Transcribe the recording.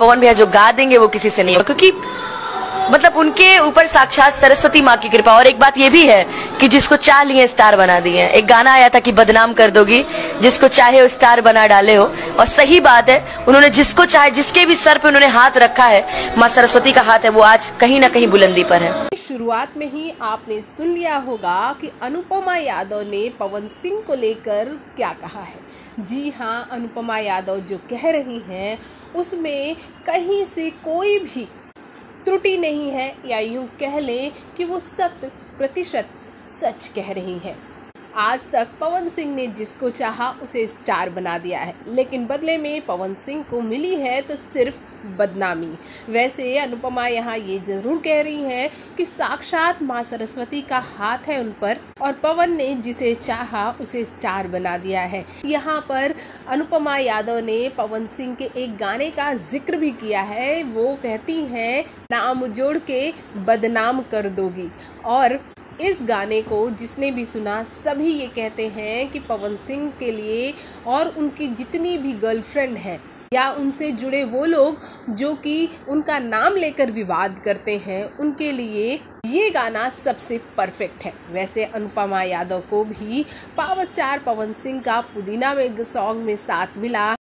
पवन भैया जो गा देंगे वो किसी से नहीं होगा क्योंकि मतलब उनके ऊपर साक्षात सरस्वती माँ की कृपा। और एक बात ये भी है कि जिसको चाह लिए स्टार बना दिए एक गाना आया था कि बदनाम कर दोगी, जिसको चाहे वो स्टार बना डाले हो। और सही बात है, उन्होंने जिसको चाहे, जिसके भी सर पे उन्होंने हाथ रखा है, माँ सरस्वती का हाथ है, वो आज कहीं ना कहीं बुलंदी पर है। शुरुआत में ही आपने सुन लिया होगा कि अनुपमा यादव ने पवन सिंह को लेकर क्या कहा है। जी हाँ अनुपमा यादव जो कह रही हैं, उसमें कहीं से कोई भी त्रुटि नहीं है या यूँ कह लें कि वो शत प्रतिशत सच कह रही हैं। आज तक पवन सिंह ने जिसको चाहा उसे स्टार बना दिया है। लेकिन बदले में पवन सिंह को मिली है तो सिर्फ़ बदनामी। वैसे अनुपमा यहाँ ये ज़रूर कह रही हैं कि साक्षात माँ सरस्वती का हाथ है उन पर और पवन ने जिसे चाहा उसे स्टार बना दिया है। यहाँ पर अनुपमा यादव ने पवन सिंह के एक गाने का ज़िक्र भी किया है। वो कहती हैं, नाम जोड़ के बदनाम कर दोगी। और इस गाने को जिसने भी सुना, सभी ये कहते हैं कि पवन सिंह के लिए और उनकी जितनी भी गर्लफ्रेंड हैं या उनसे जुड़े वो लोग जो कि उनका नाम लेकर विवाद करते हैं, उनके लिए ये गाना सबसे परफेक्ट है। वैसे अनुपमा यादव को भी पावर स्टार पवन सिंह का पुदीना में सॉन्ग में साथ मिला।